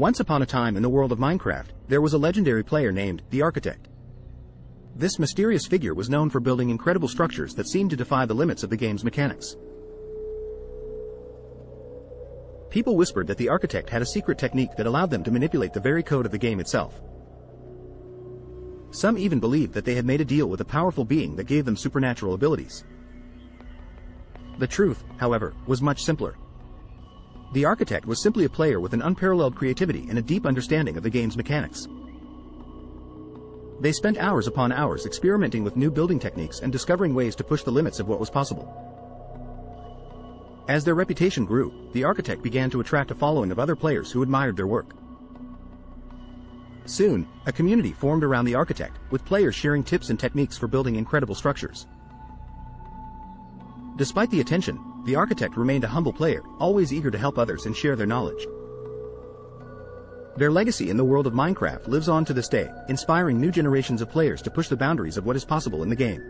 Once upon a time in the world of Minecraft, there was a legendary player named the Architect. This mysterious figure was known for building incredible structures that seemed to defy the limits of the game's mechanics. People whispered that the Architect had a secret technique that allowed them to manipulate the very code of the game itself. Some even believed that they had made a deal with a powerful being that gave them supernatural abilities. The truth, however, was much simpler. The Architect was simply a player with an unparalleled creativity and a deep understanding of the game's mechanics. They spent hours upon hours experimenting with new building techniques and discovering ways to push the limits of what was possible. As their reputation grew, the Architect began to attract a following of other players who admired their work. Soon, a community formed around the Architect, with players sharing tips and techniques for building incredible structures. Despite the attention, the Architect remained a humble player, always eager to help others and share their knowledge. Their legacy in the world of Minecraft lives on to this day, inspiring new generations of players to push the boundaries of what is possible in the game.